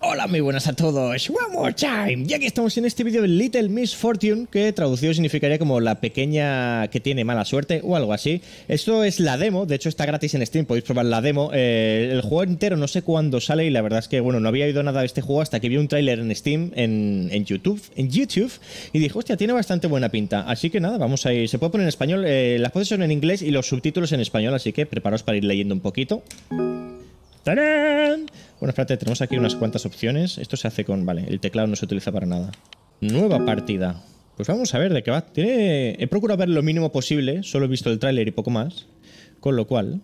Hola, muy buenas a todos. One more time. Ya que estamos en este vídeo de Little Miss Fortune, que traducido significaría como la pequeña que tiene mala suerte o algo así. Esto es la demo, de hecho está gratis en Steam, podéis probar la demo. Eh, el juego entero no sé cuándo sale y la verdad es que, bueno, no había oído nada de este juego hasta que vi un tráiler en Steam, en, YouTube, en YouTube, y dije, hostia, tiene bastante buena pinta. Así que nada, vamos a ir. Se puede poner en español, eh, las voces son en inglés y los subtítulos en español, así que preparaos para ir leyendo un poquito. ¡Tarán! Bueno, espérate, tenemos aquí unas cuantas opciones. Esto se hace con... Vale, el teclado no se utiliza para nada. Nueva partida. Pues vamos a ver de qué va. Tiene... He procurado ver lo mínimo posible. Solo he visto el tráiler y poco más. Con lo cual...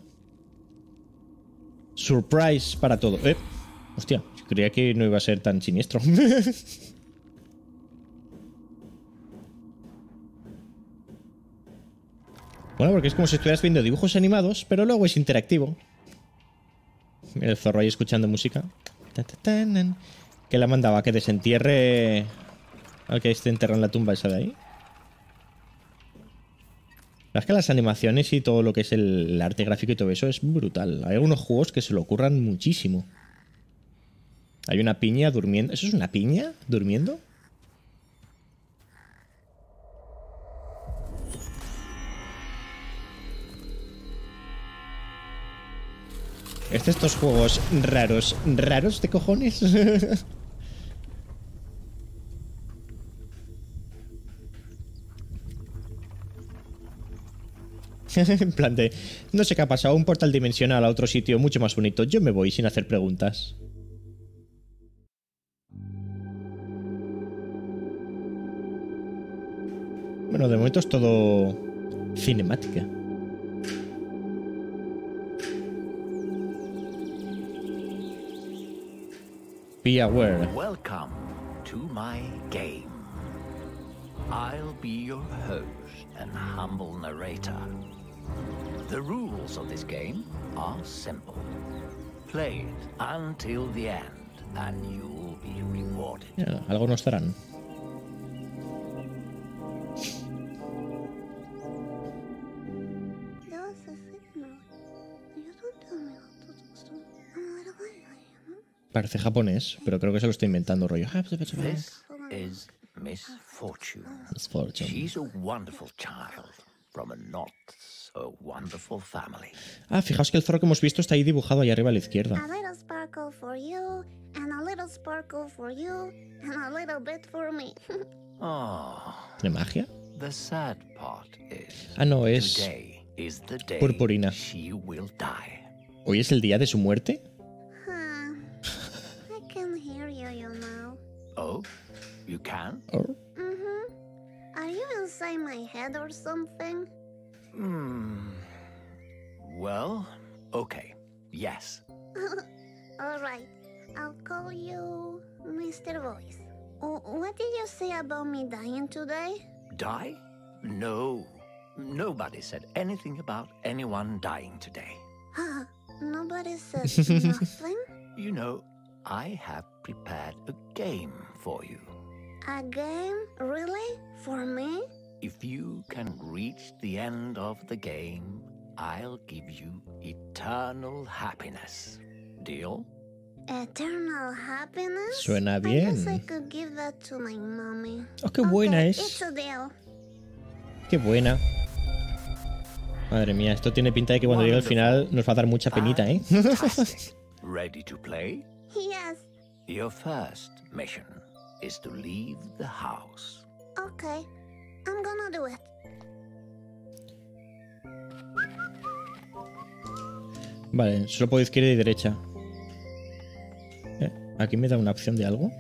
Surprise para todo. Eh, hostia, creía que no iba a ser tan siniestro. bueno, porque es como si estuvieras viendo dibujos animados, pero luego es interactivo. El zorro ahí escuchando música. Que la mandaba que desentierre al que esté enterrado en la tumba esa de ahí. La es que las animaciones y todo lo que es el arte gráfico y todo eso es brutal. Hay algunos juegos que se lo ocurran muchísimo. Hay una piña durmiendo. ¿Eso es una piña? ¿Durmiendo? Es estos juegos raros, raros de cojones. en plan de, no sé qué ha pasado, un portal dimensional a otro sitio mucho más bonito. Yo me voy sin hacer preguntas. Bueno, de momento es todo cinemática. Be aware. Welcome to my game. I'll be your host and humble narrator. The rules of this game are simple. Play it until the end, and you'll be rewarded. Yeah, algo nos darán. Parece japonés, pero creo que se lo está inventando rollo. This is Miss Fortune. Miss Fortune. She's a wonderful child from a not so wonderful family. Ah, fijaos que el zorro que hemos visto está ahí dibujado ahí arriba a la izquierda. A little sparkle for you, and a little sparkle for you, and a little bit for me. Oh, ¿De magia? the sad part is Ah, no, es... today is the day Purpurina. she will die. ¿Hoy es el día de su muerte? You can? Oh. Mm-hmm. Are you inside my head or something? Hmm. Well, okay. Yes. All right. I'll call you Mr. Voice. What did you say about me dying today? Die? No. Nobody said anything about anyone dying today. Huh? Nobody said nothing? You know, I have prepared a game for you. A game? Really? For me? If you can reach the end of the game, I'll give you eternal happiness. Deal? Eternal happiness? Suena bien. I guess. I could give that to my mommy. Oh, qué buena es. It's a deal. Qué buena. Madre mía, esto tiene pinta de que cuando llegue al final nos va a dar mucha penita, ¿eh? Ready to play? Yes. Your first mission is to leave the house. Okay. I'm gonna do it. Vale, solo puedo izquierda y derecha. Eh, Aquí me da una opción de algo.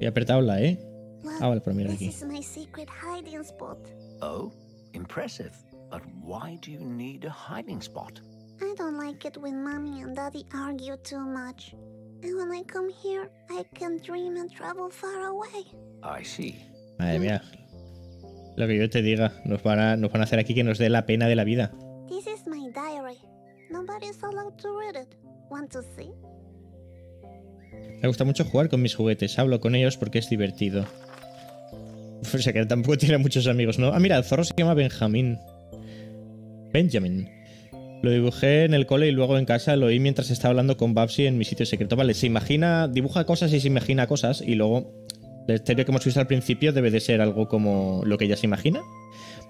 He apretado la E. Look, Ah, vale, pero mira this aquí. is my secret hiding spot. Oh, impressive. But why do you need a hiding spot? I don't like it when mommy and daddy argue too much. And when I come here, I can dream and travel far away. I see. Madre mía. Lo que yo te diga, nos van, a, nos van a hacer aquí que nos dé la pena de la vida. This is my diary. Nobody's allowed to read it. Want to see? Me gusta mucho jugar con mis juguetes, hablo con ellos porque es divertido. O sea que tampoco tiene muchos amigos, ¿no? Ah, mira, el zorro se llama Benjamín. Benjamin. Lo dibujé en el cole y luego en casa lo oí mientras estaba hablando con Babsy en mi sitio secreto. Vale, se imagina, dibuja cosas y se imagina cosas y luego la historia que hemos visto al principio debe de ser algo como lo que ella se imagina.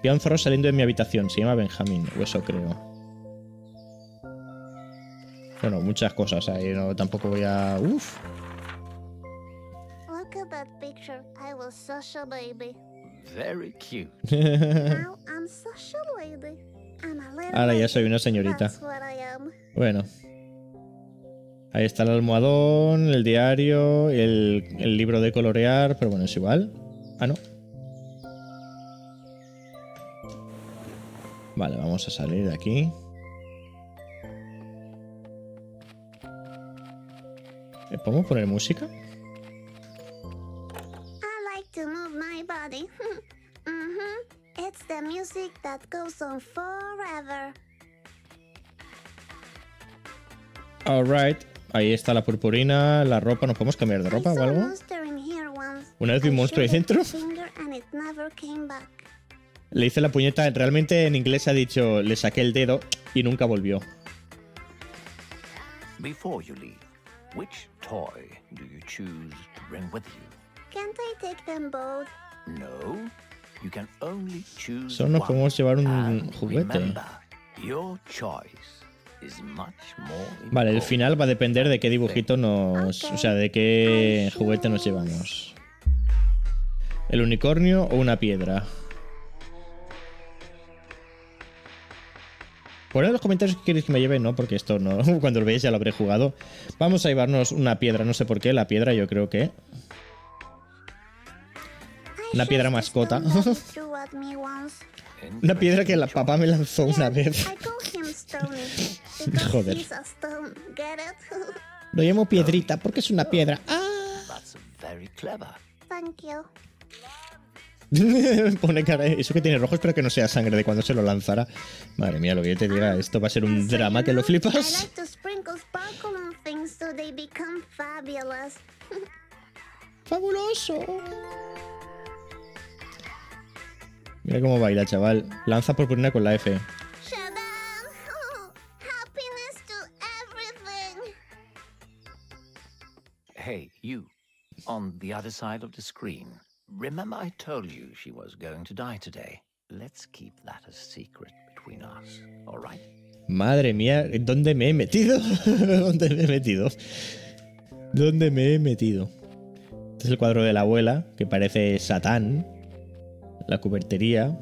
Vi a un zorro saliendo de mi habitación, se llama Benjamín, o eso creo. Bueno, muchas cosas ahí, no, tampoco voy a... Uf. Look at that picture. I was such a baby. Very cute. now I'm such a lady. Ahora ya soy una señorita. Bueno. Ahí está el almohadón, el diario, el, el libro de colorear, pero bueno, es igual. Ah, no. Vale, vamos a salir de aquí. ¿Eh, ¿Podemos poner música? I like to move my body. mm-hmm. It's the music that goes on forever. Alright. Ahí está la purpurina, la ropa. ¿Nos podemos cambiar de ropa o algo? Una vez vi un monstruo ahí dentro. with a finger and it never came back. Le hice la puñeta. Realmente en inglés ha dicho, le saqué el dedo y nunca volvió. Before you leave, which toy do you choose to bring with you? Can't I take them both? No, you can only choose Solo nos podemos llevar un juguete. Remember, your choice Vale, el final va a depender de qué dibujito nos. O sea, de qué juguete nos llevamos. ¿El unicornio o una piedra? Poned en los comentarios qué queréis que me lleve, ¿no? Porque esto no. Cuando lo veáis ya lo habré jugado. Vamos a llevarnos una piedra, no sé por qué. La piedra, yo creo que. I Una piedra mascota. Una piedra que la papá me lanzó una vez. Joder. Lo llamo piedrita porque es una piedra. ¡Ah! Pone cara. Eso que tiene rojo, espero que no sea sangre de cuando se lo lanzara. Madre mía, lo que yo te diga, esto va a ser un drama que lo flipas. ¡Fabuloso! Mira cómo baila, chaval. Lanza purpurina con la F. Hey, you, on the other side of the screen. Remember I told you she was going to die today? Let's keep that a secret between us, all right? Madre mía, ¿dónde me he metido? ¿Dónde me he metido? ¿Dónde me he metido? Este es el cuadro de la abuela, que parece Satán. La cubertería.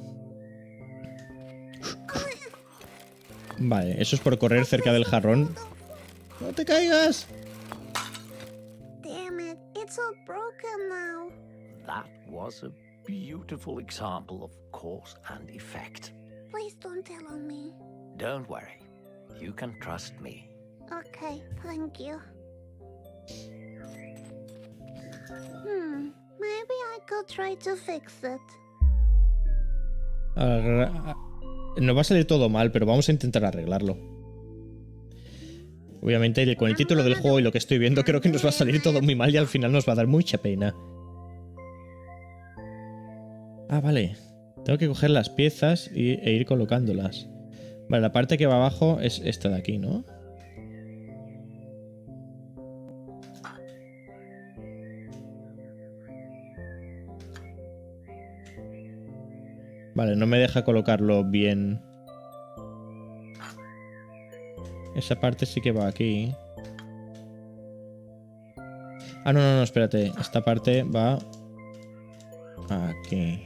Vale, eso es por correr cerca del jarrón. ¡No te caigas! Was a beautiful example of cause and effect. Please don't tell on me. Don't worry, you can trust me. Okay, thank you. Hmm, maybe I could try to fix it. Arra- Nos va a salir todo mal, pero vamos a intentar arreglarlo. Obviamente, con el título del juego y lo que estoy viendo, creo que nos va a salir todo muy mal y al final nos va a dar mucha pena. Ah, vale. Tengo que coger las piezas y- e ir colocándolas. Vale, la parte que va abajo es esta de aquí, ¿no? Vale, no me deja colocarlo bien. Esa parte sí que va aquí. Ah, no, no, no, espérate. Esta parte va aquí.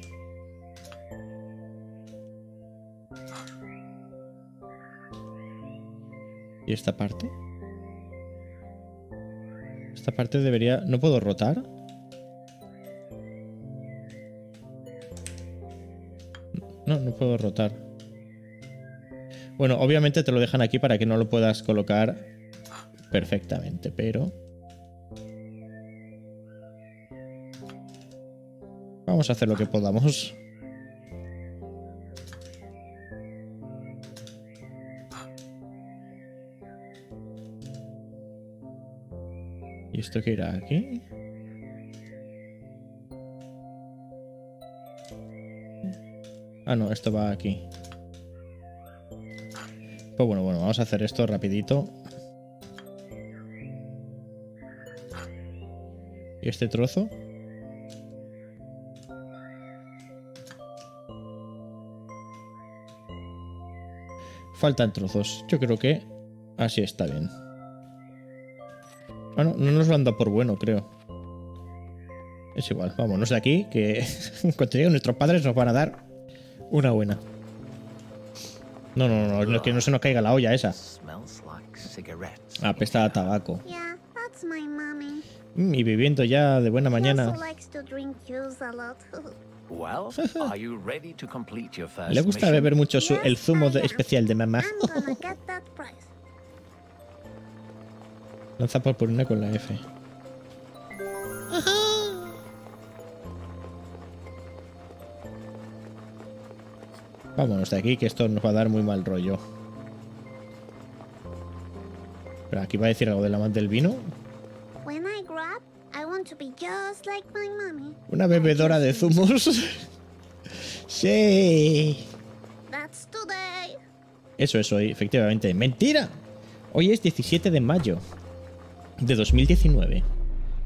¿Y esta parte? Esta parte debería... ¿No puedo rotar? No, no puedo rotar. Bueno, obviamente te lo dejan aquí para que no lo puedas colocar perfectamente, pero... Vamos a hacer lo que podamos. Irá aquí? Ah, no, esto va aquí. Pues bueno, bueno, vamos a hacer esto rapidito. ¿Y este trozo? Faltan trozos. Yo creo que así está bien. Bueno, no nos lo han dado por bueno, creo. Es igual, vámonos de aquí, que en cuanto lleguen nuestros padres nos van a dar una buena. No, no, no, no, que no se nos caiga la olla esa. Smells like cigarettes. Apesta a tabaco. Mm, y viviendo ya de buena mañana. also likes to drink juice a lot. Well, are you ready to complete your first Le gusta beber mucho su- el zumo de- especial de mamá. Lanza purpurina con la F. Vámonos de aquí, que esto nos va a dar muy mal rollo. Pero aquí va a decir algo del amante del vino. Una bebedora de zumos. sí. Eso es hoy, efectivamente. ¡Mentira! Hoy es 17 de mayo de 2019.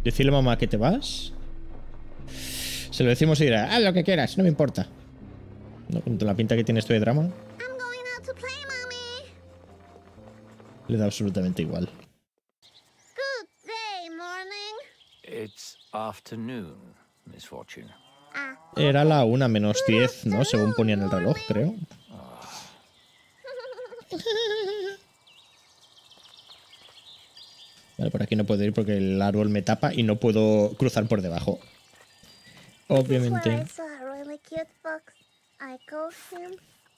Decirle a mamá que te vas. Se lo decimos y dirá, haz lo que quieras, no me importa. No, con la pinta que tiene esto de drama, play, le da absolutamente igual. Good day, morning. It's afternoon, Miss Fortune. Ah, Era la 1 menos 10, ¿no? Según ponían el reloj, creo. Vale, por aquí no puedo ir porque el árbol me tapa y no puedo cruzar por debajo. Obviamente.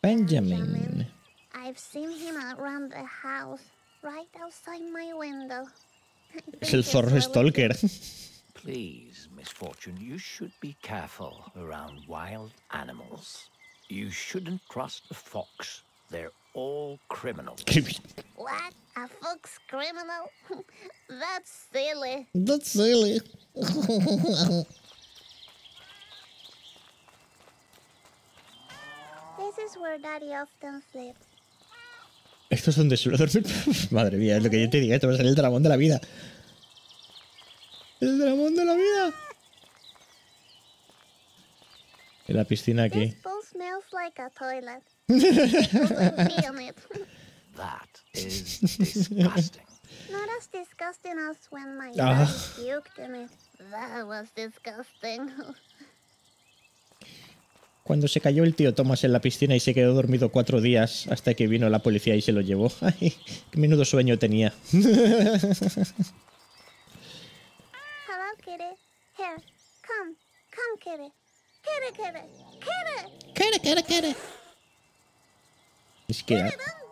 Benjamin. I've seen him around the house, right outside my window. I Es el zorro stalker. Please, Miss Fortune, you should be careful around wild animals. You shouldn't trust a fox. They're all criminals. What? A fox criminal? That's silly. That's silly. This is where Daddy often sleeps. Esto es donde suelo dormir. Madre mía, es lo que yo te diga. Esto va a ser el dramón de la vida. El dramón de la vida. En la piscina aquí. Smells like a toilet. Doesn't pee on it. That is disgusting. Not as disgusting as when my Ah. puked in it. That was disgusting. Cuando se cayó el tío Thomas en la piscina y se quedó dormido cuatro días hasta que vino la policía y se lo llevó. Ay, qué menudo sueño tenía. Hello, kitty. Here, come. Come, kitty. Kitty, kitty. Kitty! Quiere, quiere, quiere. Es que Kitty, don't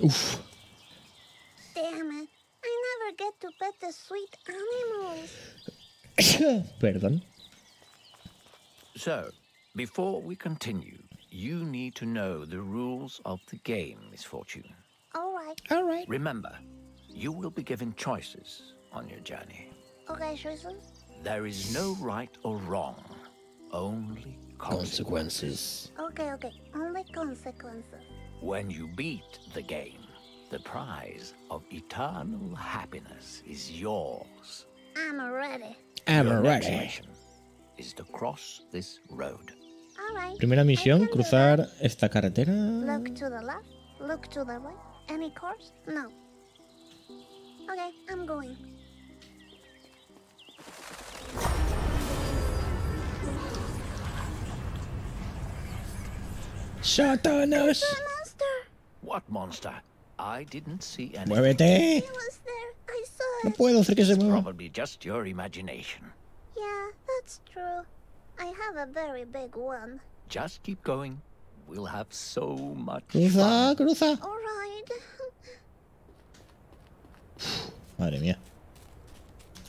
go! Uf. Damn it. I never get to pet the sweet animals. Perdón. So, before we continue, you need to know the rules of the game, Miss Fortune. Alright. Alright. Remember, you will be given choices on your journey. Okay, choices? There is no right or wrong, only consequences. Okay, okay. Only consequences. When you beat the game, the prize of eternal happiness is yours. I'm ready. I'm Your next ready. mission is to cross this road. Alright. Primera I misión, can do cruzar esta carretera. Look to the left. Look to the right. Any course? No. Okay, I'm going. ¡Satanás! The monster! What monster? I didn't see anything. ¡Muévete! He was there. I saw No it. puedo hacer que se mueva. Probably just your imagination. Yeah, that's true. I have a very big one. Just keep going. We'll have so much Cruza, fun. cruza. Alright. Madre mía.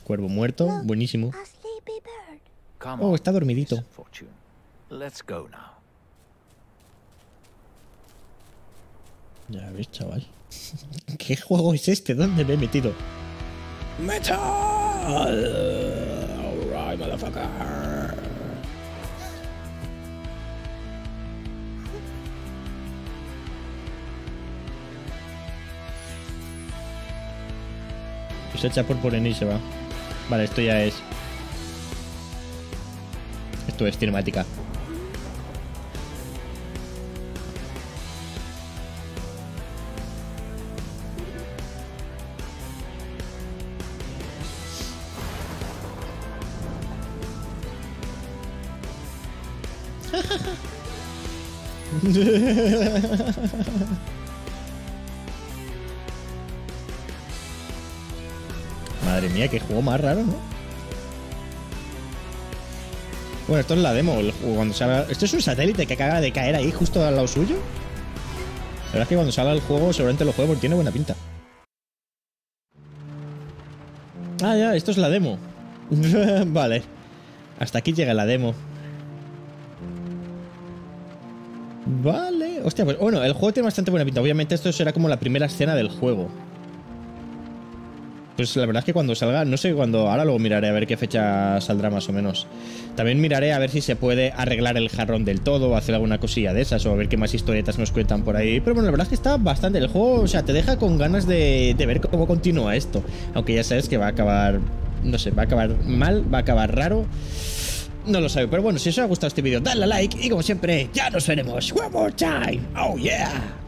Cuervo muerto, Look, buenísimo. A sleepy bird. Come Oh, on, está dormidito. Miss Fortune. Let's go now. Ya ves, chaval. ¿Qué juego es este? ¿Dónde me he metido? ¡Metal! Alright, motherfucker. Se echa por y se va. Vale, esto ya es. Esto es cinemática. Madre mía, qué juego más raro, ¿no? Bueno, esto es la demo. Esto es un satélite que acaba de caer ahí justo al lado suyo. La verdad es que cuando salga el juego seguramente lo juego porque tiene buena pinta. Ah, ya, esto es la demo. vale. Hasta aquí llega la demo. Vale. Hostia, pues bueno, el juego tiene bastante buena pinta. Obviamente esto será como la primera escena del juego. Pues la verdad es que cuando salga, no sé cuándo, ahora luego miraré a ver qué fecha saldrá más o menos. También miraré a ver si se puede arreglar el jarrón del todo o hacer alguna cosilla de esas o a ver qué más historietas nos cuentan por ahí. Pero bueno, la verdad es que está bastante, el juego, o sea, te deja con ganas de, de ver cómo continúa esto. Aunque ya sabes que va a acabar, no sé, va a acabar mal, va a acabar raro. No lo sé, pero bueno, si os ha gustado este vídeo, dadle a like y como siempre, ya nos veremos. One more time. Oh yeah.